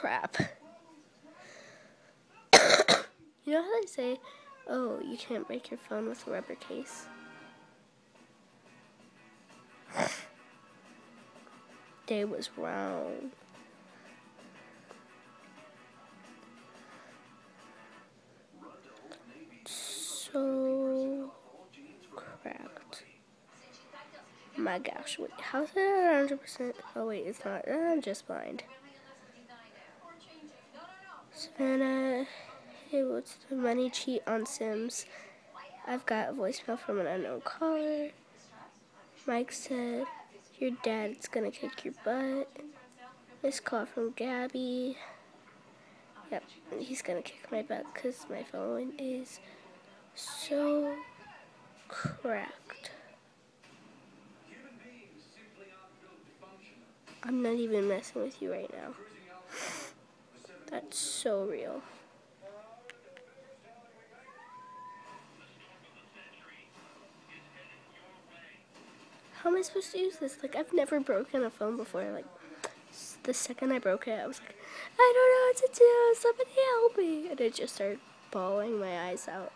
crap. you know how they say, oh, you can't break your phone with a rubber case? They was wrong. So cracked. My gosh, wait, how's that 100%? Oh wait, it's not. I'm just blind. Savannah, hey, what's the money cheat on Sims? I've got a voicemail from an unknown caller. Mike said, your dad's gonna kick your butt. This call from Gabby. Yep, he's gonna kick my butt because my phone is so cracked. I'm not even messing with you right now. That's so real. How am I supposed to use this? Like, I've never broken a phone before. Like, the second I broke it, I was like, I don't know what to do. Somebody help me. And it just started bawling my eyes out.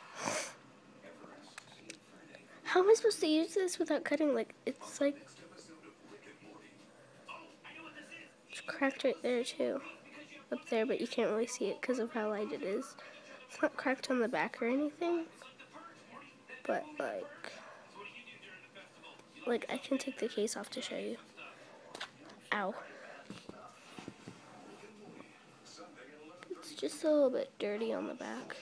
How am I supposed to use this without cutting? Like, it's like... It's cracked right there, too up there, but you can't really see it because of how light it is. It's not cracked on the back or anything, but like, like I can take the case off to show you. Ow. It's just a little bit dirty on the back.